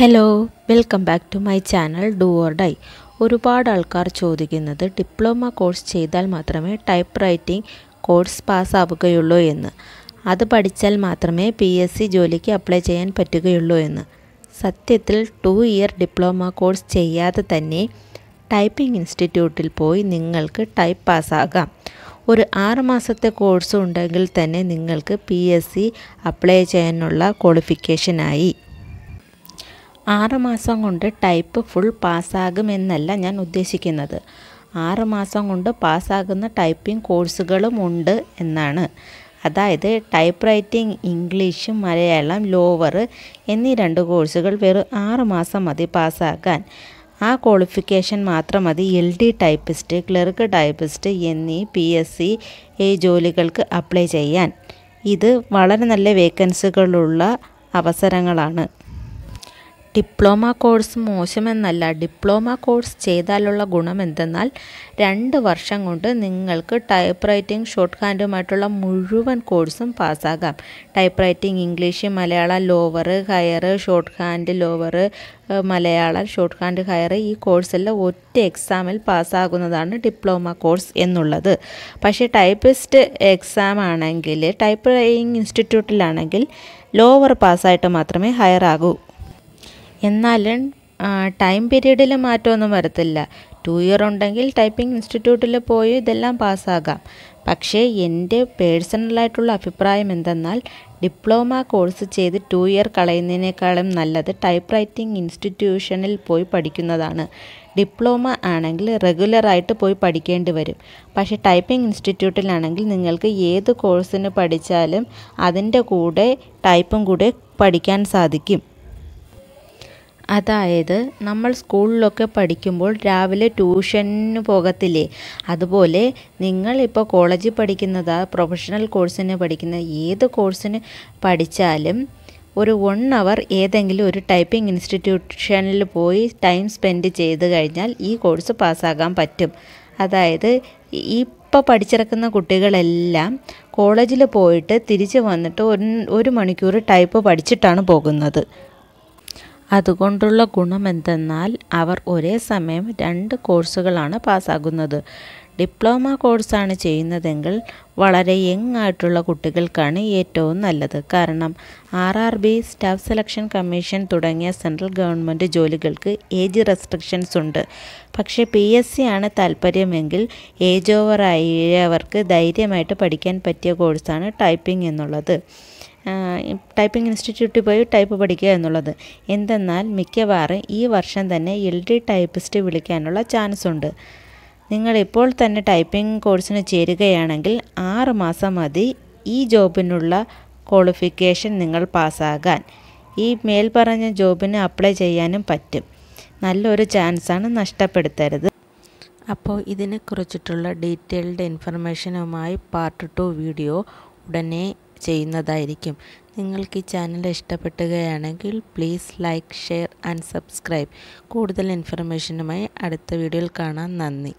Hello welcome back to my channel do or die ഒരുപാട് ആൾക്കാർ ചോദിക്കുന്നത് ഡിപ്ലോമ കോഴ്സ് ചെയ്താൽ മാത്രമേ ടൈപ്പ് റൈറ്റിംഗ് കോഴ്സ് പാസ്സാവുകയുള്ളൂ എന്ന്. അത് പഠിച്ചാൽ മാത്രമേ പി എസ് സി ജോലിക്ക് അപ്ലൈ ചെയ്യാൻ പറ്റുകയുള്ളൂ എന്ന്. സത്യത്തിൽ ടു ഇയർ ഡിപ്ലോമ കോഴ്സ് ചെയ്യാതെ തന്നെ ടൈപ്പിംഗ് ഇൻസ്റ്റിറ്റ്യൂട്ടിൽ പോയി നിങ്ങൾക്ക് ടൈപ്പ് പാസ്സാകാം ഒരു ആറ് മാസത്തെ കോഴ്സ് ഉണ്ടെങ്കിൽ തന്നെ നിങ്ങൾക്ക് പി എസ് സി അപ്ലൈ ചെയ്യാനുള്ള ക്വാളിഫിക്കേഷനായി ആറ് മാസം കൊണ്ട് ടൈപ്പ് ഫുൾ പാസ്സാകുമെന്നല്ല ഞാൻ ഉദ്ദേശിക്കുന്നത്. ആറ് മാസം കൊണ്ട് പാസ്സാകുന്ന ടൈപ്പിംഗ് കോഴ്സുകളും ഉണ്ട് എന്നാണ്. അതായത് type writing English Malayalam lower എന്നീ രണ്ട് കോഴ്സുകൾ വെറും ആറ് മാസം മതി പാസ്സാക്കാൻ ആ ക്വാളിഫിക്കേഷൻ മാത്രം മതി. L D typist clerk typist എന്നീ പി എസ് സി ഈ ജോലികൾക്ക് അപ്ലൈ ചെയ്യാൻ. ഇത് വളരെ നല്ല വേക്കൻസികളുള്ള അവസരങ്ങളാണ്. ഡിപ്ലോമ കോഴ്സ് മോശമെന്നല്ല ഡിപ്ലോമ കോഴ്സ് ചെയ്താലുള്ള ഗുണം എന്തെന്നാൽ രണ്ട് വർഷം കൊണ്ട് നിങ്ങൾക്ക് ടൈപ്പ് റൈറ്റിംഗ് ഷോർട്ട് ഹാൻഡുമായിട്ടുള്ള മുഴുവൻ കോഴ്സും പാസ്സാകാം. Type writing English Malayalam lower higher short hand lower Malayalam short hand higher ഈ കോഴ്സെല്ലാം ഒറ്റ എക്സാമിൽ പാസ്സാകുന്നതാണ് ഡിപ്ലോമ കോഴ്സ് എന്നുള്ളത്. പക്ഷേ ടൈപ്പിസ്റ്റ് എക്സാം ആണെങ്കിൽ ടൈപ്പ് റൈറ്റിംഗ് ഇൻസ്റ്റിറ്റ്യൂട്ടിലാണെങ്കിൽ ലോവർ പാസ്സായിട്ട് മാത്രമേ ഹയർ ആകൂ എന്നാലും ടൈം പീരീഡിൽ മാറ്റമൊന്നും വരത്തില്ല. ടു ഇയർ ഉണ്ടെങ്കിൽ ടൈപ്പിംഗ് ഇൻസ്റ്റിറ്റ്യൂട്ടിൽ പോയി ഇതെല്ലാം പാസ്സാകാം. പക്ഷേ എന്റെ പേഴ്സണലായിട്ടുള്ള അഭിപ്രായം എന്തെന്നാൽ ഡിപ്ലോമ കോഴ്സ് ചെയ്ത് ടു ഇയർ കളയുന്നതിനേക്കാളും നല്ലത് ടൈപ്പ് റൈറ്റിംഗ് ഇൻസ്റ്റിറ്റ്യൂഷനിൽ പോയി പഠിക്കുന്നതാണ്. ഡിപ്ലോമ ആണെങ്കിൽ റെഗുലറായിട്ട് പോയി പഠിക്കേണ്ടി വരും. പക്ഷേ ടൈപ്പിംഗ് ഇൻസ്റ്റിറ്റ്യൂട്ടിലാണെങ്കിൽ നിങ്ങൾക്ക് ഏത് കോഴ്സിന് പഠിച്ചാലും അതിന്റെ കൂടെ ടൈപ്പും കൂടെ പഠിക്കാൻ സാധിക്കും. അതായത് നമ്മൾ സ്കൂളിലൊക്കെ പഠിക്കുമ്പോൾ രാവിലെ ട്യൂഷന് പോകത്തില്ലേ? അതുപോലെ നിങ്ങൾ ഇപ്പോൾ കോളേജിൽ പഠിക്കുന്നതാ പ്രൊഫഷണൽ കോഴ്സിന് പഠിക്കുന്ന ഏത് കോഴ്സിന് പഠിച്ചാലും ഒരു വൺ അവർ ഏതെങ്കിലും ഒരു ടൈപ്പിംഗ് ഇൻസ്റ്റിറ്റ്യൂഷനിൽ പോയി ടൈം സ്പെൻഡ് ചെയ്ത് കഴിഞ്ഞാൽ ഈ കോഴ്സ് പാസ്സാകാൻ പറ്റും. അതായത് ഇപ്പോൾ പഠിച്ചിറക്കുന്ന കുട്ടികളെല്ലാം കോളേജിൽ പോയിട്ട് തിരിച്ച് വന്നിട്ട് ഒരു മണിക്കൂർ ടൈപ്പ് പഠിച്ചിട്ടാണ് പോകുന്നത്. അതുകൊണ്ടുള്ള ഗുണമെന്തെന്നാൽ അവർ ഒരേ സമയം രണ്ട് കോഴ്സുകളാണ് പാസ്സാകുന്നത്. ഡിപ്ലോമ കോഴ്സാണ് ചെയ്യുന്നതെങ്കിൽ വളരെ യങ് ആയിട്ടുള്ള കുട്ടികൾക്കാണ് ഏറ്റവും നല്ലത്. കാരണം R R B staff selection commission തുടങ്ങിയ സെൻട്രൽ ഗവൺമെന്റ് ജോലികൾക്ക് ഏജ് റെസ്ട്രിക്ഷൻസ് ഉണ്ട്. പക്ഷേ പി എസ് സി ആണ് താല്പര്യമെങ്കിൽ ഏജ് ഓവർ ആയവർക്ക് ധൈര്യമായിട്ട് പഠിക്കാൻ പറ്റിയ കോഴ്സാണ് ടൈപ്പിംഗ് എന്നുള്ളത്. ടൈപ്പിംഗ് ഇൻസ്റ്റിറ്റ്യൂട്ടിൽ പോയി ടൈപ്പ് പഠിക്കുക എന്നുള്ളത്. എന്തെന്നാൽ മിക്കവാറും ഈ വർഷം തന്നെ എൽ ഡി ടൈപ്പിസ്റ്റ് വിളിക്കാനുള്ള ചാൻസ് ഉണ്ട്. നിങ്ങളിപ്പോൾ തന്നെ ടൈപ്പിംഗ് കോഴ്സിന് ചേരുകയാണെങ്കിൽ ആറ് മാസം മതി ഈ ജോബിനുള്ള ക്വാളിഫിക്കേഷൻ നിങ്ങൾ പാസ്സാകാൻ. ഈ മേൽപ്പറഞ്ഞ ജോബിന് അപ്ലൈ ചെയ്യാനും പറ്റും. നല്ലൊരു ചാൻസാണ് നഷ്ടപ്പെടുത്തരുത്. അപ്പോൾ ഇതിനെക്കുറിച്ചിട്ടുള്ള ഡീറ്റെയിൽഡ് ഇൻഫർമേഷനുമായി പാർട്ട് ടു വീഡിയോ ഉടനെ ചെയ്യുന്നതായിരിക്കും. നിങ്ങൾക്ക് ഈ channel ഇഷ്ടപ്പെട്ടുകയാണെങ്കിൽ please like share and subscribe കൂടുതൽ ഇൻഫർമേഷനുമായി അടുത്ത വീഡിയോയിൽ കാണാം. നന്ദി.